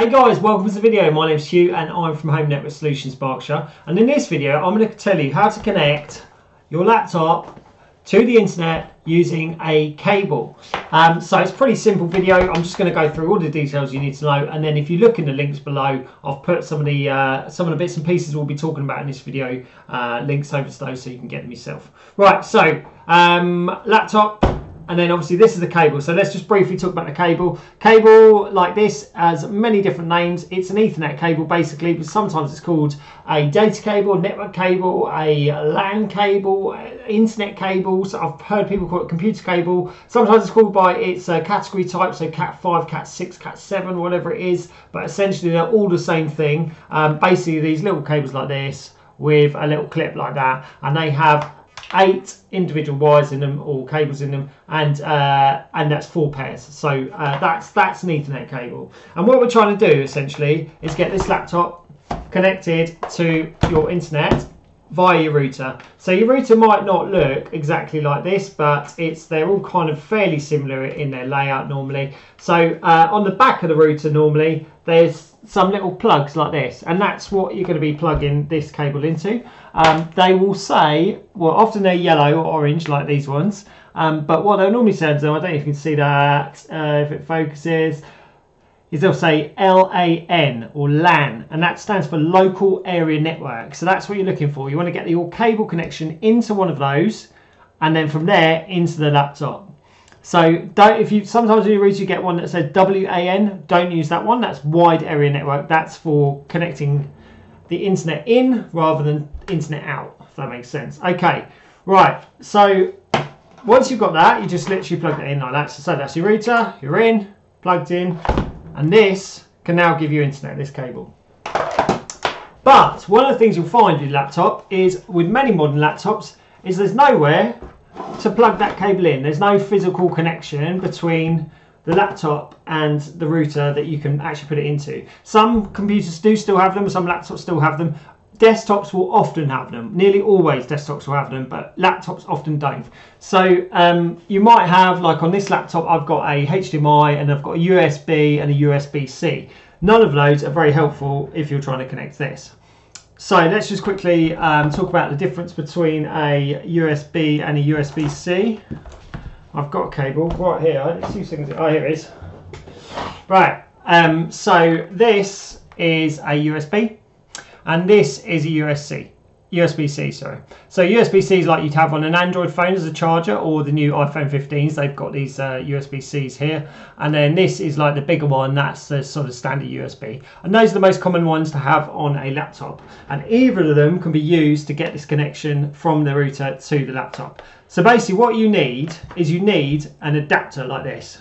Hey guys, welcome to the video. My name's Hugh and I'm from Home Network Solutions Berkshire. And in this video, I'm going to tell you how to connect your laptop to the internet using a cable. Um, so it's a pretty simple video. I'm just going to go through all the details you need to know. And then if you look in the links below, I've put some of the uh, some of the bits and pieces we'll be talking about in this video, uh, links over to those so you can get them yourself. Right, so um, laptop, and then obviously this is the cable. So let's just briefly talk about the cable. Cable like this has many different names. It's an Ethernet cable basically, but sometimes it's called a data cable, network cable, a LAN cable, internet cables. I've heard people call it computer cable. Sometimes it's called by its uh, category type, so Cat 5, Cat 6, Cat 7, whatever it is. But essentially they're all the same thing. Um, basically these little cables like this with a little clip like that, and they have eight individual wires in them or cables in them and uh, and that's four pairs. So uh, that's that's an ethernet cable. And what we're trying to do essentially is get this laptop connected to your internet via your router. So your router might not look exactly like this but it's they're all kind of fairly similar in their layout normally. So uh, on the back of the router normally there's some little plugs like this and that's what you're going to be plugging this cable into. Um, they will say well often they're yellow or orange like these ones um, but what they'll normally say to them I don't know if you can see that uh, if it focuses is they'll say LAN or LAN and that stands for local area network so that's what you're looking for you want to get your cable connection into one of those and then from there into the laptop so don't if you sometimes when you read you get one that says WAN, don't use that one. That's wide area network. That's for connecting the internet in rather than internet out, if that makes sense. Okay, right. So once you've got that, you just literally plug it in like that. So that's your router, you're in, plugged in, and this can now give you internet, this cable. But one of the things you'll find with laptop is with many modern laptops is there's nowhere to plug that cable in. There's no physical connection between the laptop and the router that you can actually put it into. Some computers do still have them, some laptops still have them. Desktops will often have them. Nearly always desktops will have them, but laptops often don't. So um, you might have, like on this laptop, I've got a HDMI and I've got a USB and a USB-C. None of those are very helpful if you're trying to connect this. So let's just quickly um, talk about the difference between a USB and a USB-C. I've got a cable right here. Let's see things. Oh, here it is. Right. Um, so this is a USB, and this is a USB-C. USB-C, sorry. So USB-C is like you'd have on an Android phone as a charger, or the new iPhone 15s. They've got these uh, USB-Cs here, and then this is like the bigger one. That's the sort of standard USB, and those are the most common ones to have on a laptop. And either of them can be used to get this connection from the router to the laptop. So basically, what you need is you need an adapter like this.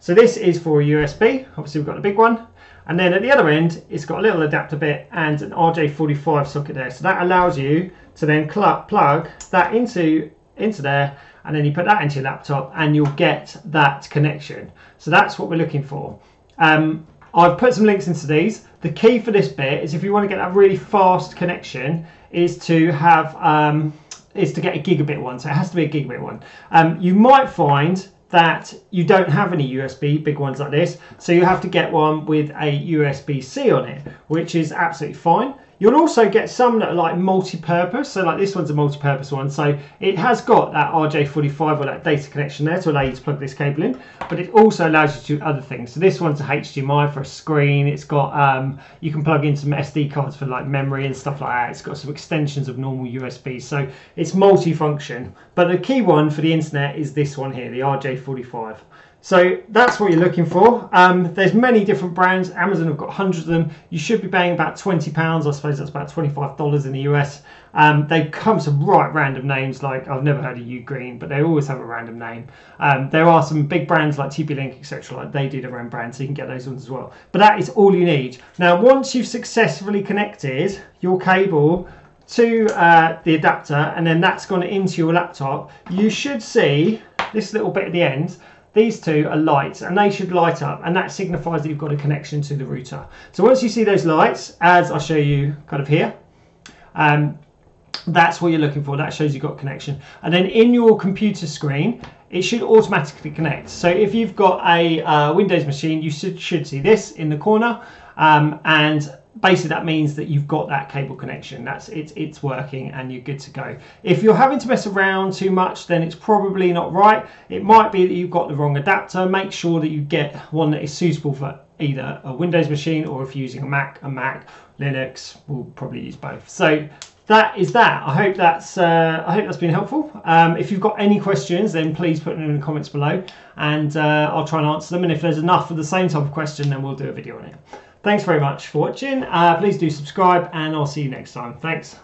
So this is for a USB. Obviously, we've got the big one. And then at the other end, it's got a little adapter bit and an RJ45 socket there. So that allows you to then plug that into, into there and then you put that into your laptop and you'll get that connection. So that's what we're looking for. Um, I've put some links into these. The key for this bit is if you want to get that really fast connection is to have um, is to get a gigabit one. So it has to be a gigabit one. Um, you might find that you don't have any USB, big ones like this, so you have to get one with a USB-C on it, which is absolutely fine. You'll also get some that are like multi-purpose, so like this one's a multi-purpose one, so it has got that RJ45 or that data connection there to allow you to plug this cable in, but it also allows you to do other things. So this one's a HDMI for a screen, it's got, um, you can plug in some SD cards for like memory and stuff like that, it's got some extensions of normal USB, so it's multi-function. But the key one for the internet is this one here, the RJ45. So that's what you're looking for. Um, there's many different brands. Amazon have got hundreds of them. You should be paying about twenty pounds. I suppose that's about twenty-five dollars in the US. Um, they come some right random names. Like I've never heard of Ugreen, but they always have a random name. Um, there are some big brands like TP-Link, etc. Like they do their own brand, so you can get those ones as well. But that is all you need. Now, once you've successfully connected your cable to uh, the adapter, and then that's gone into your laptop, you should see this little bit at the end these two are lights and they should light up and that signifies that you've got a connection to the router. So once you see those lights, as I'll show you kind of here, um, that's what you're looking for. That shows you've got connection. And then in your computer screen it should automatically connect. So if you've got a uh, windows machine you should, should see this in the corner um, and basically that means that you've got that cable connection that's it's it's working and you're good to go if you're having to mess around too much then it's probably not right it might be that you've got the wrong adapter make sure that you get one that is suitable for either a windows machine or if you're using a mac a mac linux we'll probably use both so that is that. I hope that's uh, I hope that's been helpful. Um, if you've got any questions, then please put them in the comments below, and uh, I'll try and answer them. And if there's enough of the same type of question, then we'll do a video on it. Thanks very much for watching. Uh, please do subscribe, and I'll see you next time. Thanks.